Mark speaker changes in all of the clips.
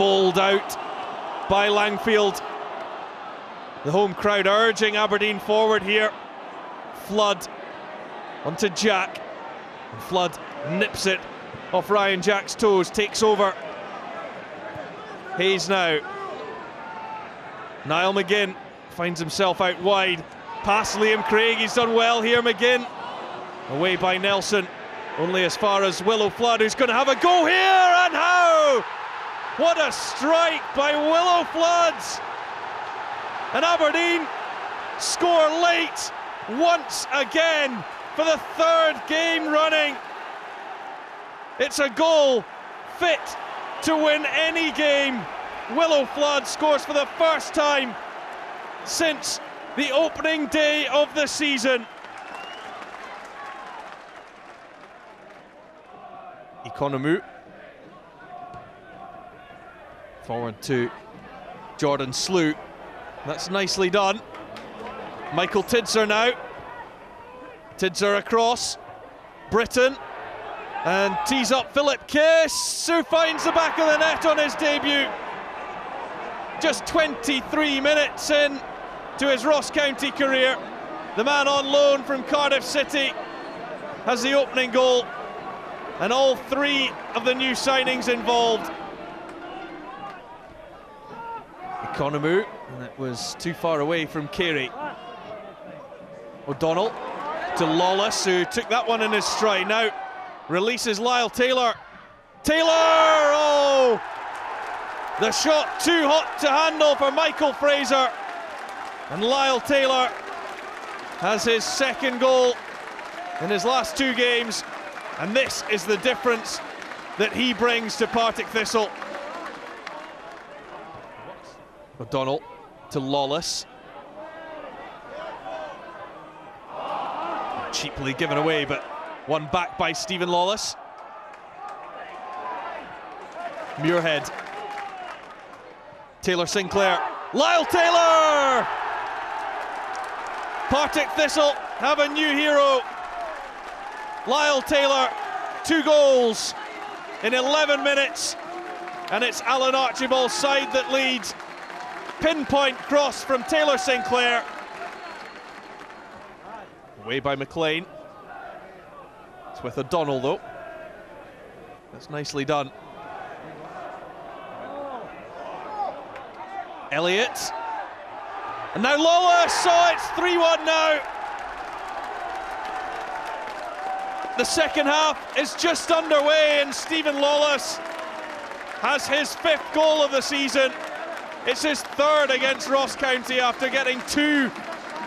Speaker 1: bowled out by Langfield. The home crowd urging Aberdeen forward here. Flood onto Jack. And Flood nips it off Ryan Jack's toes, takes over. Hayes now. Niall McGinn finds himself out wide. Past Liam Craig, he's done well here, McGinn. Away by Nelson, only as far as Willo Flood, who's going to have a go here, and how! What a strike by Willo Floods! And Aberdeen score late once again for the third game running. It's a goal fit to win any game. Willo Flood scores for the first time since the opening day of the season. Economou. Forward to Jordan Slew. That's nicely done. Michael Tidser now. Tidser across. Brittain. And tees up Filip Kiss, who finds the back of the net on his debut. Just 23 minutes in to his Ross County career. The man on loan from Cardiff City has the opening goal, and all three of the new signings involved. Economou, and it was too far away from Carey. O'Donnell to Lawless, who took that one in his stride. Now releases Lyle Taylor. Taylor! Oh! The shot too hot to handle for Michael Fraser. And Lyle Taylor has his second goal in his last two games. And this is the difference that he brings to Partick Thistle. O'Donnell to Lawless. Cheaply given away, but one back by Steven Lawless. Muirhead. Taylor Sinclair. Lyle Taylor! Partick Thistle have a new hero. Lyle Taylor, two goals in 11 minutes, and it's Alan Archibald's side that leads. Pinpoint cross from Taylor Sinclair. Away by McLean. It's with O'Donnell though. That's nicely done. Elliott and now Lawless, so it's 3 1 now. The second half is just underway, and Steven Lawless has his fifth goal of the season. It's his third against Ross County after getting two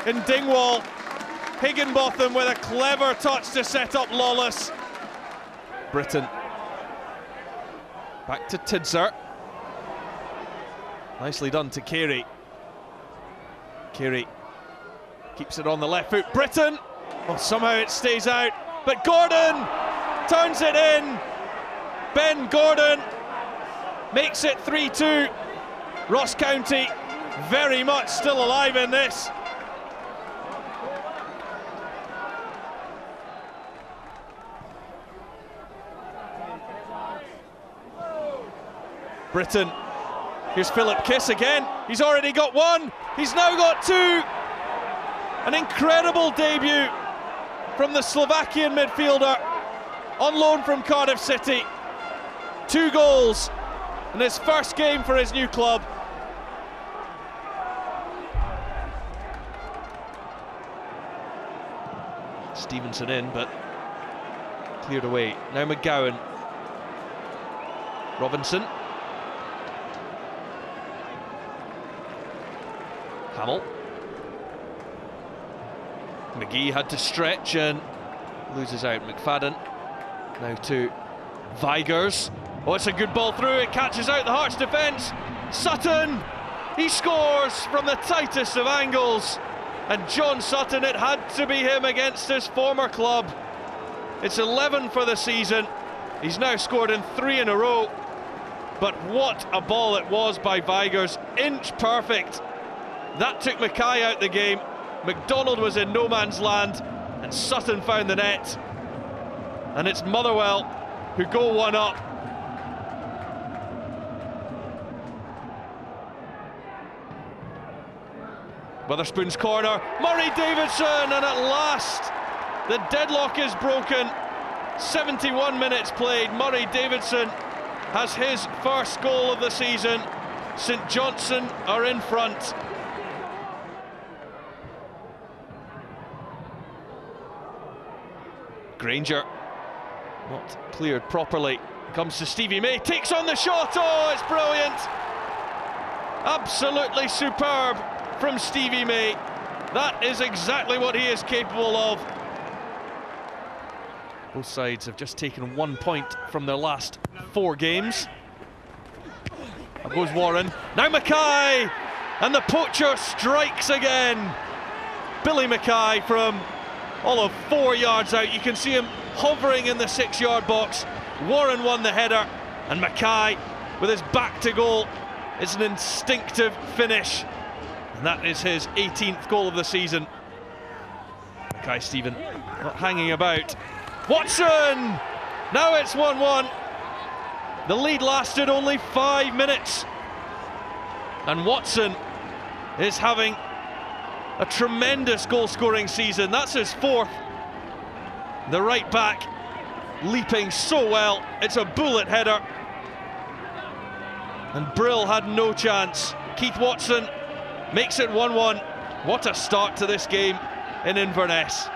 Speaker 1: in Dingwall. Higginbotham with a clever touch to set up Lawless. Brittain. Back to Tidser. Nicely done to Carey. Carey keeps it on the left foot. Brittain. well, somehow it stays out, but Gordon turns it in. Ben Gordon makes it 3 2. Ross County very much still alive in this. Brittain. Here's Filip Kiss again. He's already got one. He's now got two. An incredible debut from the Slovakian midfielder on loan from Cardiff City. Two goals in his first game for his new club. Stevenson in, but cleared away. Now McGowan. Robinson. Hamill. McGee had to stretch and loses out. McFadden now to Vigurs. Oh, it's a good ball through. It catches out the Hearts defence. Sutton, he scores from the tightest of angles. And John Sutton, it had to be him against his former club. It's 11 for the season. He's now scored in three in a row. But what a ball it was by Vigurs. Inch perfect. That took Mackay out the game. McDonald was in no man's land, and Sutton found the net. And it's Motherwell who go one up. Wotherspoon's corner, Murray Davidson, and at last the deadlock is broken. 71 minutes played. Murray Davidson has his first goal of the season. St Johnstone are in front. Granger not cleared properly. Comes to Stevie May, takes on the shot. Oh, it's brilliant. Absolutely superb from Stevie May. That is exactly what he is capable of. Both sides have just taken one point from their last four games. Up goes Warren. Now McKay! And the poacher strikes again. Billy McKay from all of four yards out. You can see him hovering in the six yard box. Warren won the header, and McKay with his back to goal. It's an instinctive finish. And that is his 18th goal of the season. Mackay-Steven not hanging about. Watson! Now it's 1 1. The lead lasted only five minutes. And Watson is having a tremendous goal scoring season. That's his fourth. The right back leaping so well. It's a bullet header. And Brill had no chance. Keith Watson makes it 1 1. What a start to this game in Inverness.